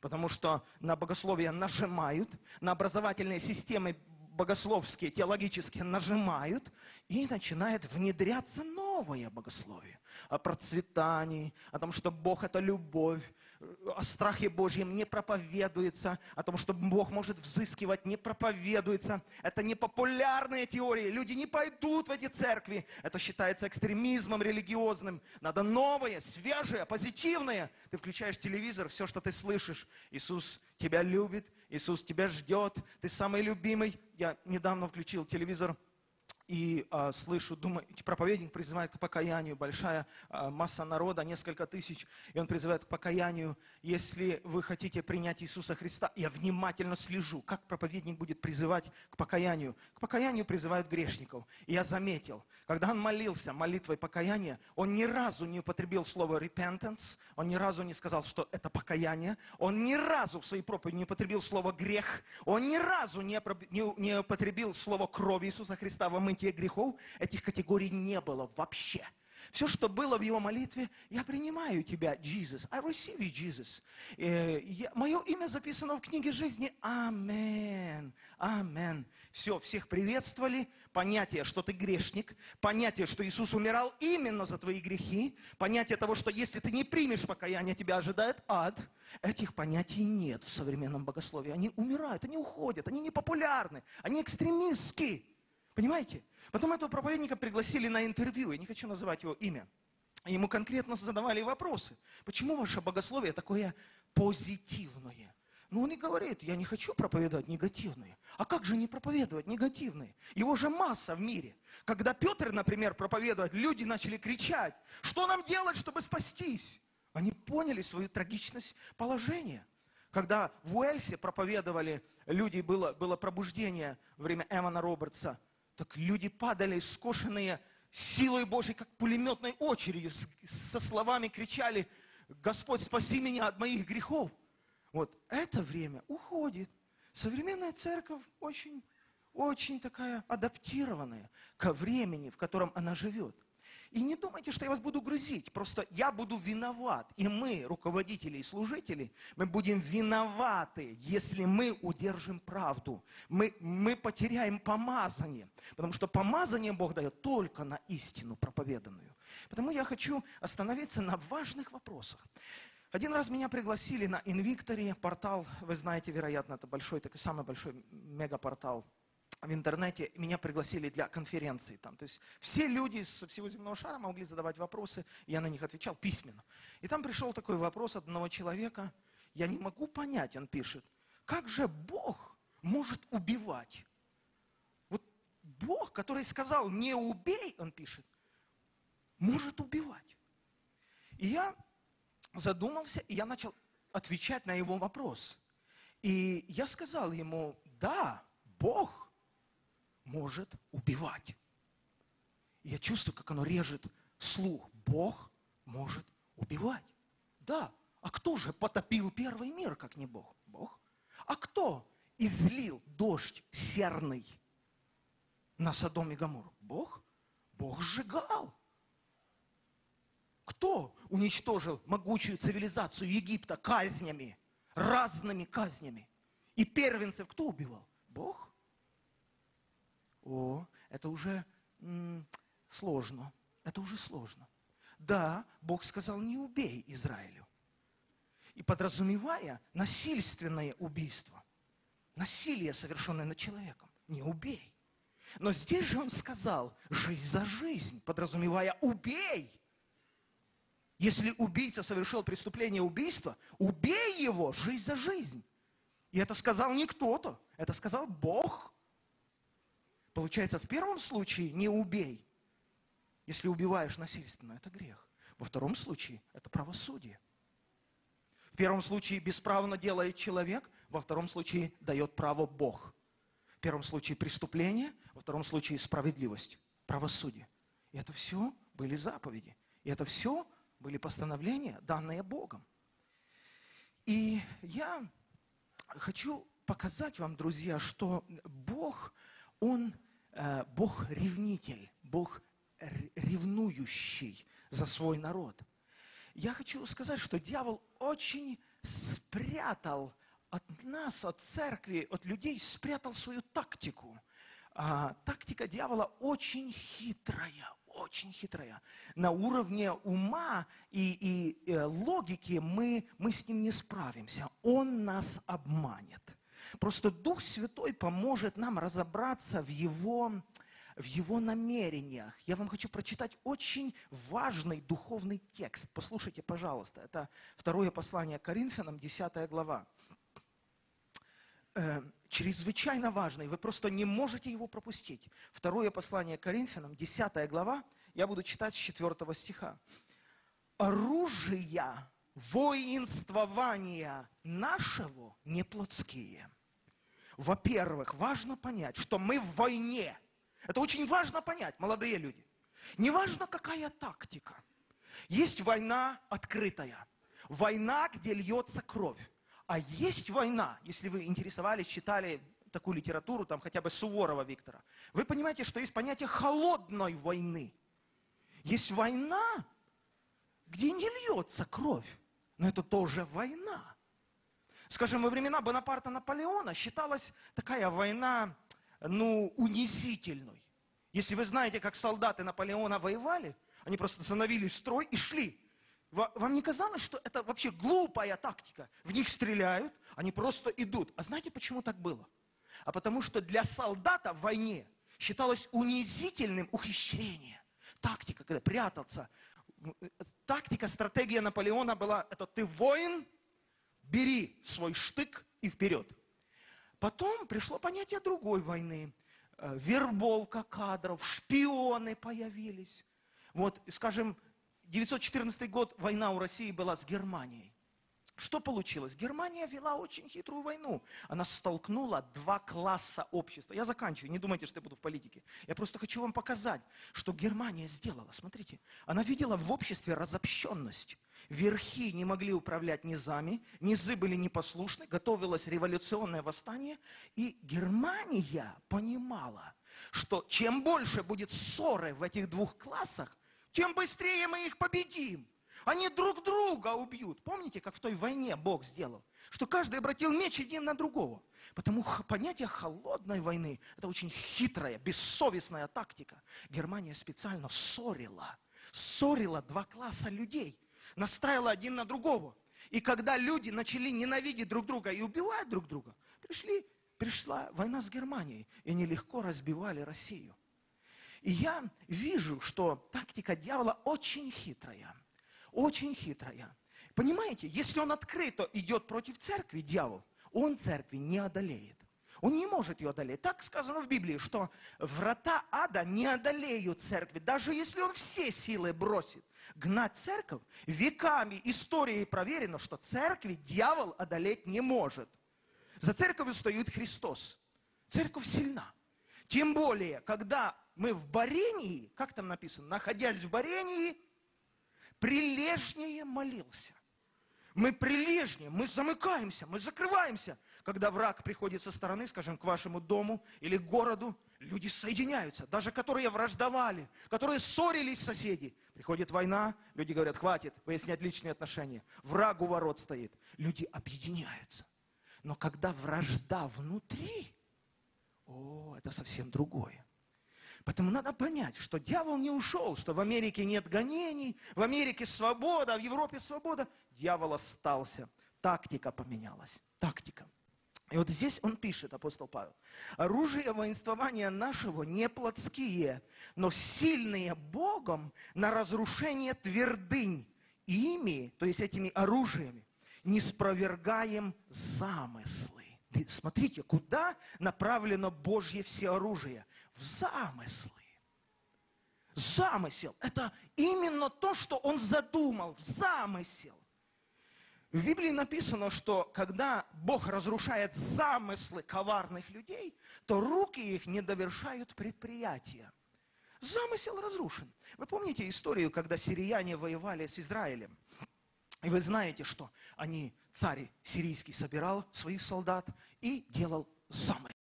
Потому что на богословие нажимают, на образовательные системы богословские, теологические нажимают, и начинает внедряться новое богословие. О процветании, о том, что Бог – это любовь, о страхе Божьем не проповедуется, о том, что Бог может взыскивать, не проповедуется. Это не популярные теории, люди не пойдут в эти церкви. Это считается экстремизмом религиозным. Надо новое, свежее, позитивное. Ты включаешь телевизор, все, что ты слышишь. Иисус тебя любит, Иисус тебя ждет, ты самый любимый. Я недавно включил телевизор, и а, слышу, думаю, проповедник призывает к покаянию, большая а, масса народа, несколько тысяч, и он призывает к покаянию. Если вы хотите принять Иисуса Христа, я внимательно слежу, как проповедник будет призывать к покаянию. К покаянию призывают грешников. И я заметил, когда он молился молитвой покаяния, он ни разу не употребил слово repentance, он ни разу не сказал, что это покаяние, он ни разу в своей проповеди не употребил слово грех, он ни разу не, не, не употребил слово крови Иисуса Христа во мытье грехов, этих категорий не было вообще. Все, что было в его молитве, я принимаю тебя, Jesus. I receive you, Jesus. Э, я, мое имя записано в книге жизни. Амен. Амен. Все, всех приветствовали. Понятие, что ты грешник. Понятие, что Иисус умирал именно за твои грехи. Понятие того, что если ты не примешь покаяние, тебя ожидает ад. Этих понятий нет в современном богословии. Они умирают, они уходят, они непопулярны, они экстремистские. Понимаете? Потом этого проповедника пригласили на интервью, я не хочу называть его имя. Ему конкретно задавали вопросы. Почему ваше богословие такое позитивное? Ну, он и говорит, я не хочу проповедовать негативные. А как же не проповедовать негативные? Его же масса в мире. Когда Петр, например, проповедовал, люди начали кричать, что нам делать, чтобы спастись? Они поняли свою трагичность положения. Когда в Уэльсе проповедовали, люди, было, было пробуждение время Эвана Робертса, так люди падали, скошенные силой Божьей, как пулеметной очередью, со словами кричали, Господь, спаси меня от моих грехов. Вот это время уходит. Современная церковь очень, очень такая адаптированная ко времени, в котором она живет. И не думайте, что я вас буду грузить. Просто я буду виноват. И мы, руководители и служители, мы будем виноваты, если мы удержим правду. Мы, мы потеряем помазание. Потому что помазание Бог дает только на истину проповеданную. Потому я хочу остановиться на важных вопросах. Один раз меня пригласили на Инвикторе, портал, вы знаете, вероятно, это большой, такой самый большой мегапортал в интернете меня пригласили для конференции. Там. То есть все люди со всего земного шара могли задавать вопросы, и я на них отвечал письменно. И там пришел такой вопрос от одного человека. Я не могу понять, он пишет, как же Бог может убивать? Вот Бог, который сказал, не убей, он пишет, может убивать. И я задумался, и я начал отвечать на его вопрос. И я сказал ему, да, Бог может убивать. Я чувствую, как оно режет слух. Бог может убивать. Да. А кто же потопил первый мир, как не Бог? Бог. А кто излил дождь серный на Содом и Гамору? Бог. Бог сжигал. Кто уничтожил могучую цивилизацию Египта казнями, разными казнями? И первенцев кто убивал? Бог. О, это уже м, сложно. Это уже сложно. Да, Бог сказал, не убей Израилю. И подразумевая насильственное убийство, насилие, совершенное над человеком, не убей. Но здесь же он сказал, жизнь за жизнь, подразумевая, убей. Если убийца совершил преступление убийства, убей его, жизнь за жизнь. И это сказал не кто-то, это сказал Бог. Получается, в первом случае не убей. Если убиваешь насильственно, это грех. Во втором случае это правосудие. В первом случае бесправно делает человек, во втором случае дает право Бог. В первом случае преступление, во втором случае справедливость, правосудие. И это все были заповеди. И это все были постановления, данные Богом. И я хочу показать вам, друзья, что Бог, Он Бог ревнитель, Бог ревнующий за свой народ. Я хочу сказать, что дьявол очень спрятал от нас, от церкви, от людей, спрятал свою тактику. А, тактика дьявола очень хитрая, очень хитрая. На уровне ума и, и, и э, логики мы, мы с ним не справимся. Он нас обманет. Просто Дух Святой поможет нам разобраться в его, в его намерениях. Я вам хочу прочитать очень важный духовный текст. Послушайте, пожалуйста. Это второе послание Коринфянам, 10 глава. Э, чрезвычайно важный. Вы просто не можете его пропустить. Второе послание Коринфянам, 10 глава. Я буду читать с 4 стиха. Оружия воинствования нашего не плотские. Во-первых, важно понять, что мы в войне. Это очень важно понять, молодые люди. Неважно, какая тактика. Есть война открытая. Война, где льется кровь. А есть война, если вы интересовались, читали такую литературу, там хотя бы Суворова Виктора. Вы понимаете, что есть понятие холодной войны. Есть война, где не льется кровь, но это тоже война. Скажем, во времена Бонапарта Наполеона считалась такая война, ну, унизительной. Если вы знаете, как солдаты Наполеона воевали, они просто становились в строй и шли. Вам не казалось, что это вообще глупая тактика? В них стреляют, они просто идут. А знаете, почему так было? А потому что для солдата в войне считалось унизительным ухищрение. Тактика, когда прятаться. Тактика, стратегия Наполеона была, это ты воин, бери свой штык и вперед. Потом пришло понятие другой войны. Э, вербовка кадров, шпионы появились. Вот, скажем, 914 год война у России была с Германией. Что получилось? Германия вела очень хитрую войну. Она столкнула два класса общества. Я заканчиваю, не думайте, что я буду в политике. Я просто хочу вам показать, что Германия сделала. Смотрите, она видела в обществе разобщенность. Верхи не могли управлять низами, низы были непослушны, готовилось революционное восстание. И Германия понимала, что чем больше будет ссоры в этих двух классах, тем быстрее мы их победим. Они друг друга убьют. Помните, как в той войне Бог сделал? Что каждый обратил меч один на другого. Потому понятие холодной войны – это очень хитрая, бессовестная тактика. Германия специально ссорила, ссорила два класса людей, настраивала один на другого. И когда люди начали ненавидеть друг друга и убивать друг друга, пришли, пришла война с Германией, и они легко разбивали Россию. И я вижу, что тактика дьявола очень хитрая – очень хитрая. Понимаете, если он открыто идет против церкви, дьявол, он церкви не одолеет. Он не может ее одолеть. Так сказано в Библии, что врата ада не одолеют церкви, даже если он все силы бросит. Гнать церковь веками историей проверено, что церкви дьявол одолеть не может. За церковью стоит Христос. Церковь сильна. Тем более, когда мы в Барении, как там написано, находясь в Барении, прилежнее молился. Мы прилежнее, мы замыкаемся, мы закрываемся. Когда враг приходит со стороны, скажем, к вашему дому или городу, люди соединяются, даже которые враждовали, которые ссорились соседи. Приходит война, люди говорят, хватит выяснять личные отношения. Враг у ворот стоит. Люди объединяются. Но когда вражда внутри, о, это совсем другое. Поэтому надо понять, что дьявол не ушел, что в Америке нет гонений, в Америке свобода, а в Европе свобода. Дьявол остался. Тактика поменялась. Тактика. И вот здесь он пишет, апостол Павел, оружие воинствования нашего не плотские, но сильные Богом на разрушение твердынь. Ими, то есть этими оружиями, не спровергаем замыслы. Смотрите, куда направлено Божье всеоружие? в замыслы. Замысел – это именно то, что он задумал, замысел. В Библии написано, что когда Бог разрушает замыслы коварных людей, то руки их не довершают предприятия. Замысел разрушен. Вы помните историю, когда сирияне воевали с Израилем? И вы знаете, что они, царь сирийский собирал своих солдат и делал замысел